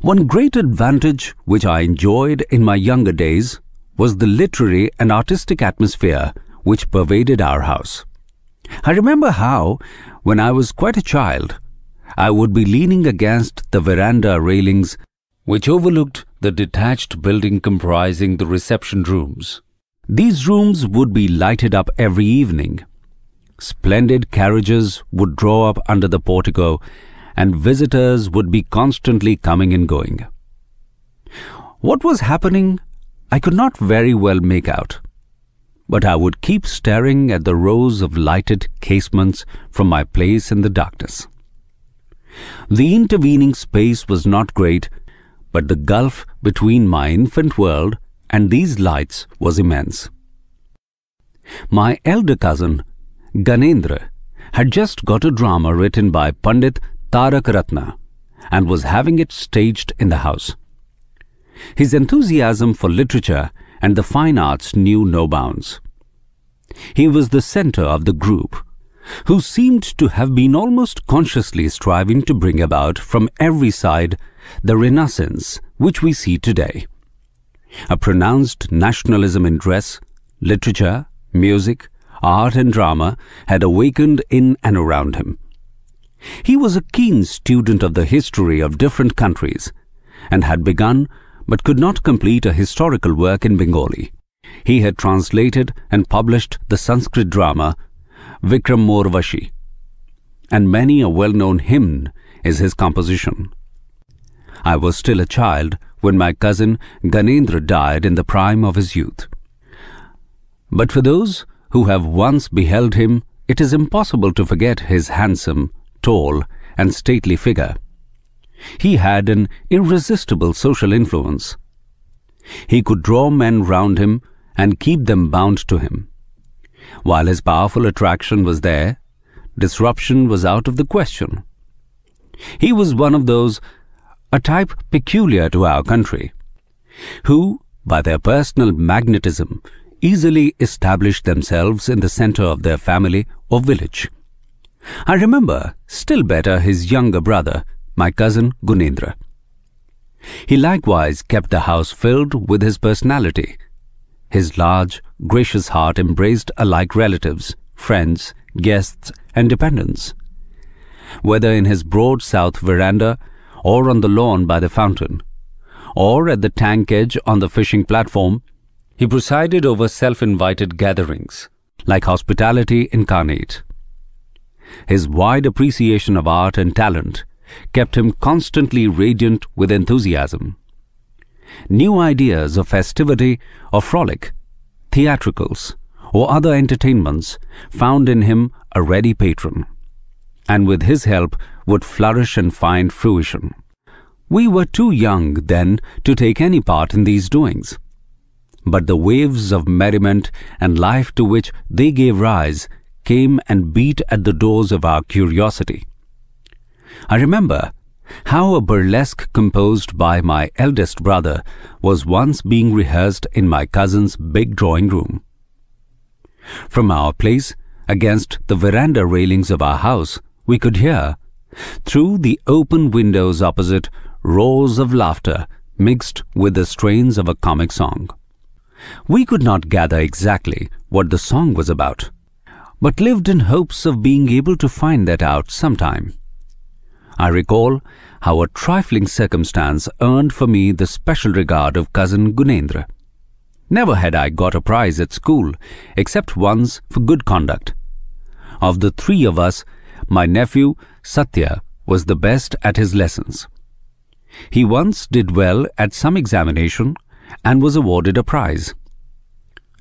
One great advantage which I enjoyed in my younger days was the literary and artistic atmosphere which pervaded our house. I remember how, when I was quite a child, I would be leaning against the veranda railings which overlooked the detached building comprising the reception rooms. These rooms would be lighted up every evening. Splendid carriages would draw up under the portico and visitors would be constantly coming and going. What was happening, I could not very well make out, but I would keep staring at the rows of lighted casements from my place in the darkness. The intervening space was not great, but the gulf between my infant world and these lights was immense. My elder cousin, Ganendra, had just got a drama written by Pandit Tarkaratna and was having it staged in the house. His enthusiasm for literature and the fine arts knew no bounds. He was the center of the group, who seemed to have been almost consciously striving to bring about from every side the renaissance which we see today. A pronounced nationalism in dress, literature, music, art and drama had awakened in and around him. He was a keen student of the history of different countries and had begun but could not complete a historical work in Bengali. He had translated and published the Sanskrit drama Vikramorvasi, and many a well-known hymn is his composition. I was still a child when my cousin Ganendra died in the prime of his youth. But for those who have once beheld him, it is impossible to forget his handsome, tall, and stately figure. He had an irresistible social influence. He could draw men round him and keep them bound to him. While his powerful attraction was there, disruption was out of the question. He was one of those, a type peculiar to our country, who, by their personal magnetism, easily established themselves in the center of their family or village. I remember still better his younger brother, my cousin Gunendra. He likewise kept the house filled with his personality. His large, gracious heart embraced alike relatives, friends, guests, and dependents. Whether in his broad south veranda, or on the lawn by the fountain, or at the tank edge on the fishing platform, he presided over self-invited gatherings, like hospitality incarnate. His wide appreciation of art and talent kept him constantly radiant with enthusiasm. New ideas of festivity or frolic, theatricals, or other entertainments found in him a ready patron, and with his help would flourish and find fruition. We were too young then to take any part in these doings, but the waves of merriment and life to which they gave rise came and beat at the doors of our curiosity. I remember how a burlesque composed by my eldest brother was once being rehearsed in my cousin's big drawing room. From our place, against the veranda railings of our house, we could hear, through the open windows opposite, roars of laughter mixed with the strains of a comic song. We could not gather exactly what the song was about, but lived in hopes of being able to find that out sometime. I recall how a trifling circumstance earned for me the special regard of cousin Gunendra. Never had I got a prize at school, except once for good conduct. Of the three of us, my nephew Satya was the best at his lessons. He once did well at some examination and was awarded a prize.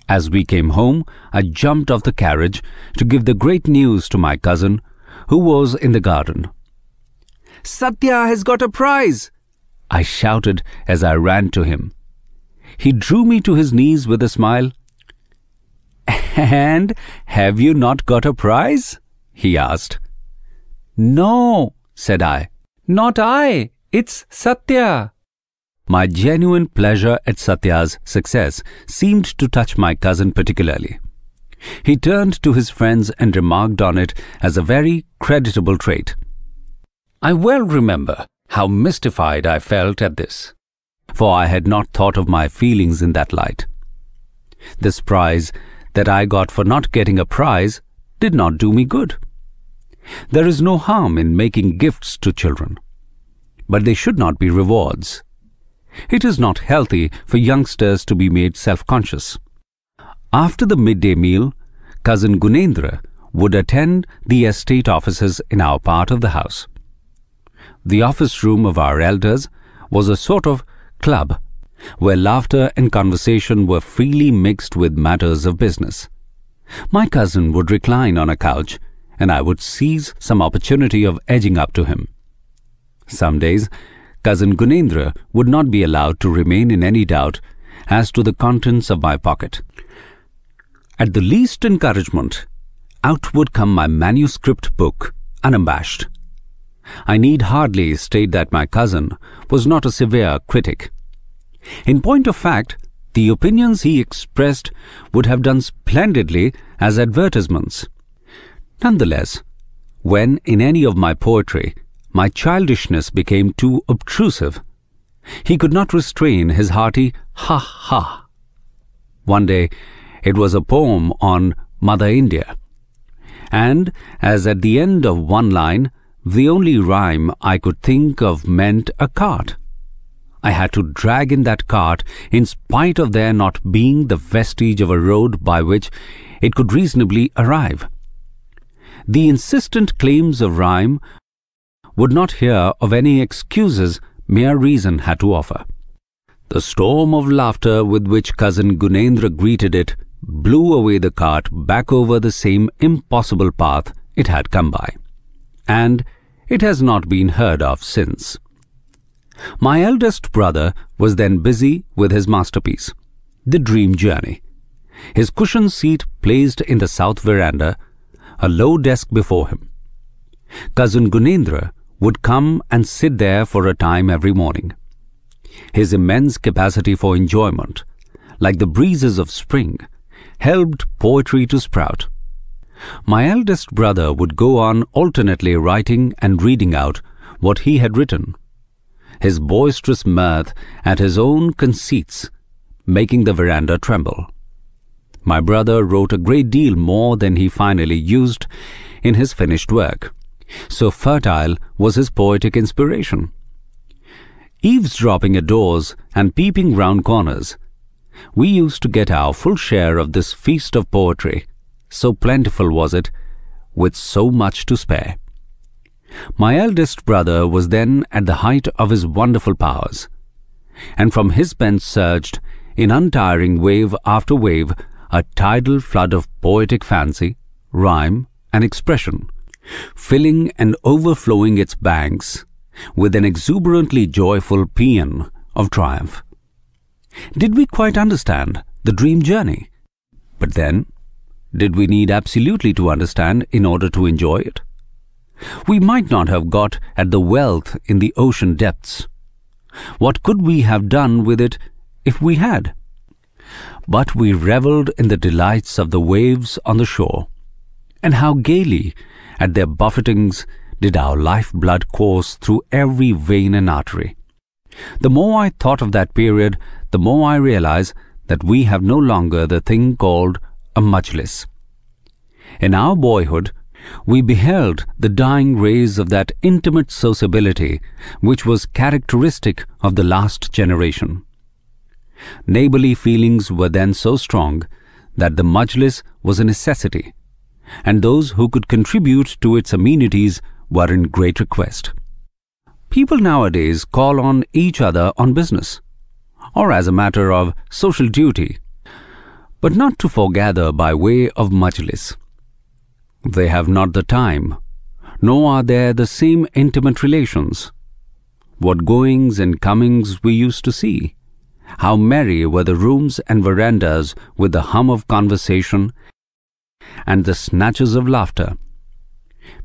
As we came home, I jumped off the carriage to give the great news to my cousin, who was in the garden. Satya has got a prize! I shouted as I ran to him. He drew me to his knees with a smile. And have you not got a prize? he asked. No, said I. Not I. It's Satya. My genuine pleasure at Satya's success seemed to touch my cousin particularly. He turned to his friends and remarked on it as a very creditable trait. I well remember how mystified I felt at this, for I had not thought of my feelings in that light. This prize that I got for not getting a prize did not do me good. There is no harm in making gifts to children, but they should not be rewards. It is not healthy for youngsters to be made self-conscious. After the midday meal, cousin Gunendra would attend the estate offices in our part of the house. The office room of our elders was a sort of club where laughter and conversation were freely mixed with matters of business. My cousin would recline on a couch and I would seize some opportunity of edging up to him. Some days, cousin Gunendra would not be allowed to remain in any doubt as to the contents of my pocket. At the least encouragement, out would come my manuscript book, unabashed. I need hardly state that my cousin was not a severe critic. In point of fact, the opinions he expressed would have done splendidly as advertisements. Nonetheless, when in any of my poetry my childishness became too obtrusive, he could not restrain his hearty ha ha. One day it was a poem on Mother India, and as at the end of one line the only rhyme I could think of meant a cart. I had to drag in that cart in spite of there not being the vestige of a road by which it could reasonably arrive. The insistent claims of rhyme would not hear of any excuses mere reason had to offer. The storm of laughter with which cousin Gunendra greeted it blew away the cart back over the same impossible path it had come by, and it has not been heard of since. My eldest brother was then busy with his masterpiece, The Dream Journey. His cushioned seat placed in the south veranda, a low desk before him. Cousin Gunendra would come and sit there for a time every morning. His immense capacity for enjoyment, like the breezes of spring, helped poetry to sprout. My eldest brother would go on alternately writing and reading out what he had written his boisterous mirth at his own conceits, making the veranda tremble. My brother wrote a great deal more than he finally used in his finished work. So fertile was his poetic inspiration. Eavesdropping at doors and peeping round corners, we used to get our full share of this feast of poetry, so plentiful was it, with so much to spare. My eldest brother was then at the height of his wonderful powers, and from his pen surged, in untiring wave after wave, a tidal flood of poetic fancy, rhyme, and expression, filling and overflowing its banks with an exuberantly joyful paean of triumph. Did we quite understand the dream journey? But then, did we need absolutely to understand in order to enjoy it? we might not have got at the wealth in the ocean depths. What could we have done with it if we had? But we revelled in the delights of the waves on the shore, and how gaily, at their buffetings, did our life-blood course through every vein and artery. The more I thought of that period, the more I realize that we have no longer the thing called a majlis. In our boyhood, we beheld the dying rays of that intimate sociability which was characteristic of the last generation. Neighborly feelings were then so strong that the majlis was a necessity, and those who could contribute to its amenities were in great request. People nowadays call on each other on business, or as a matter of social duty, but not to foregather by way of majlis. They have not the time, nor are there the same intimate relations. What goings and comings we used to see. How merry were the rooms and verandas with the hum of conversation and the snatches of laughter.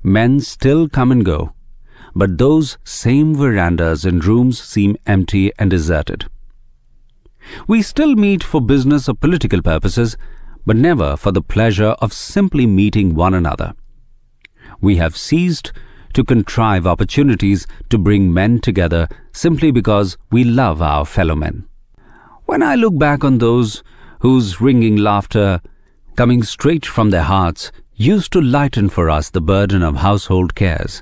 Men still come and go, but those same verandas and rooms seem empty and deserted. We still meet for business or political purposes, but never for the pleasure of simply meeting one another. We have ceased to contrive opportunities to bring men together simply because we love our fellow men. When I look back on those whose ringing laughter, coming straight from their hearts, used to lighten for us the burden of household cares,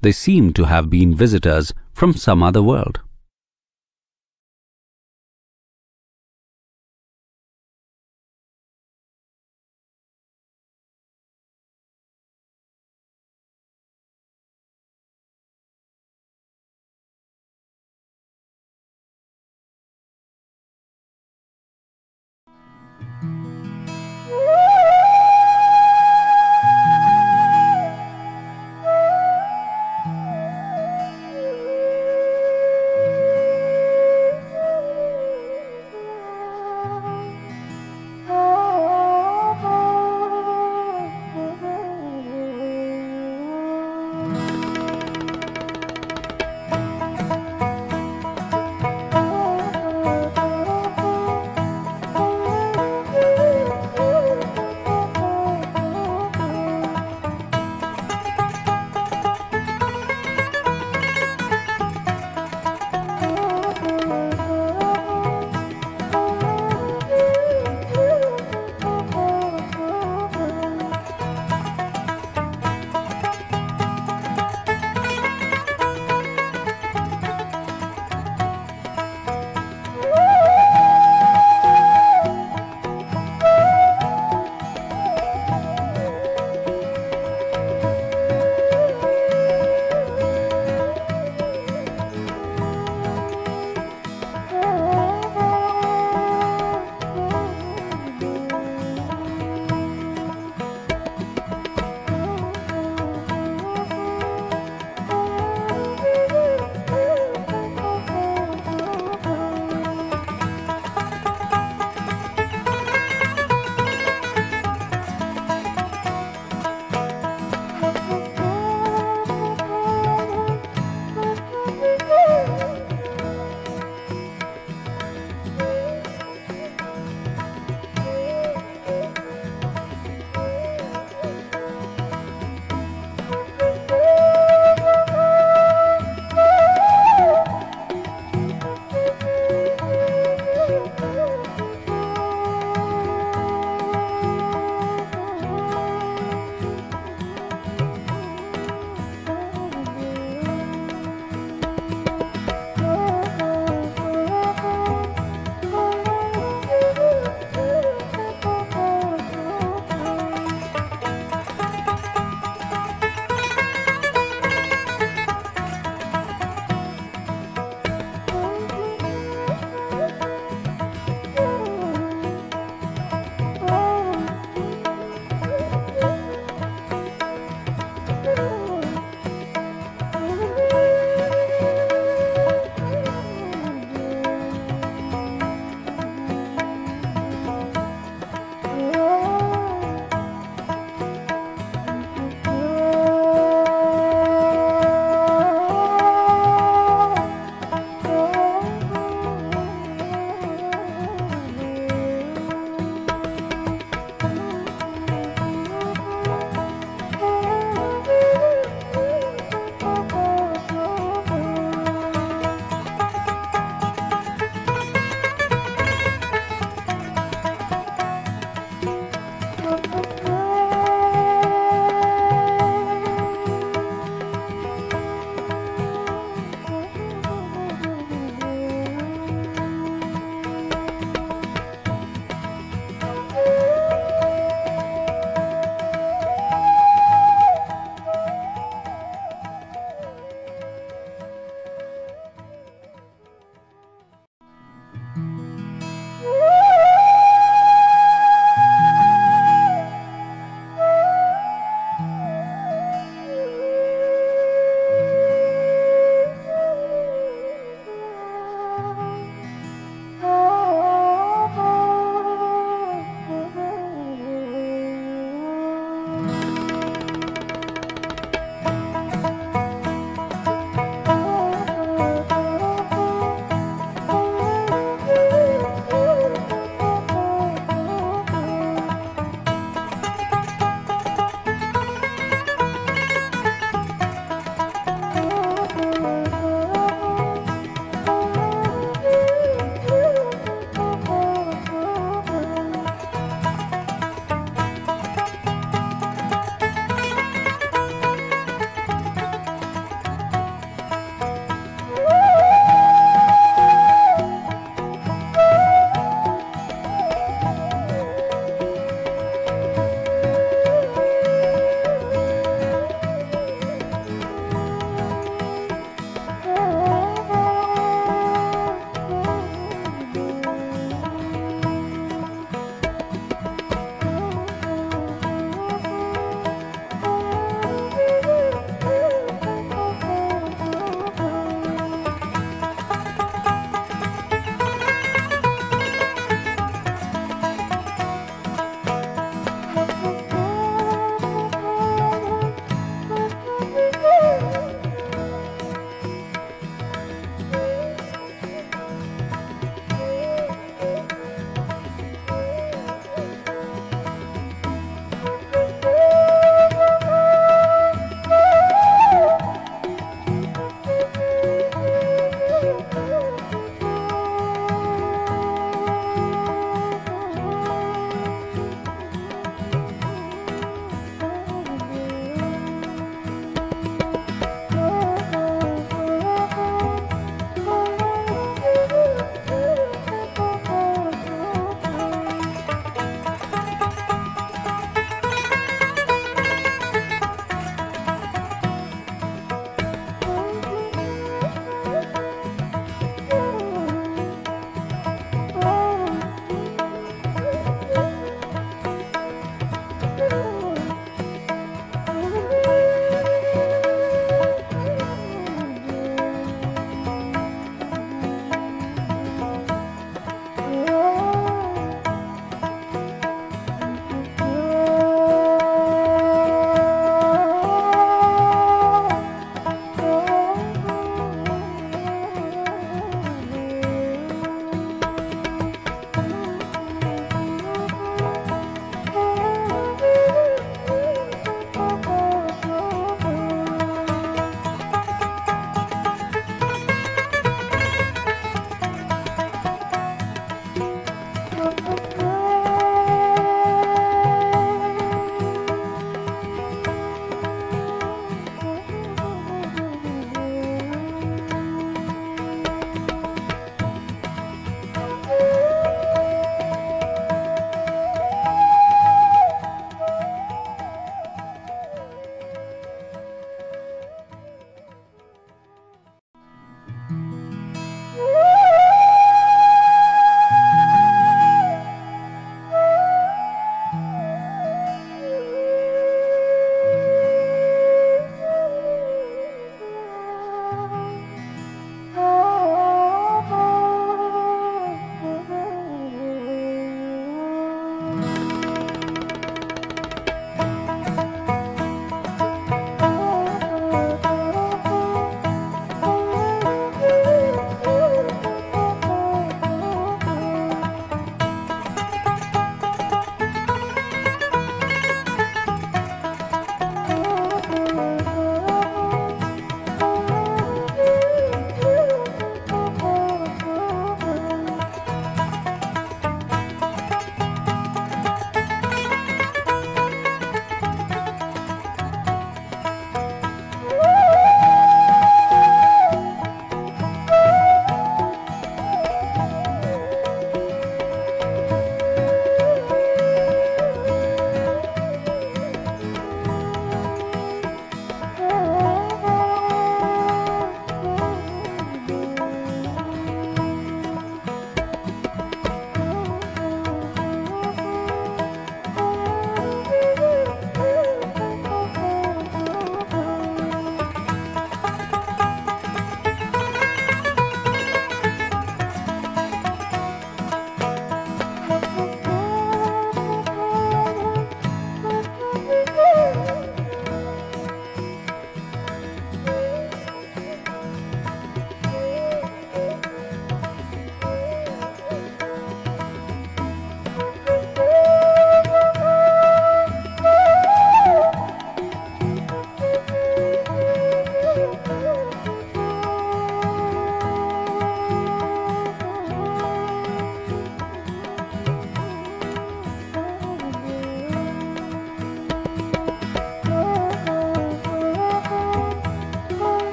they seem to have been visitors from some other world.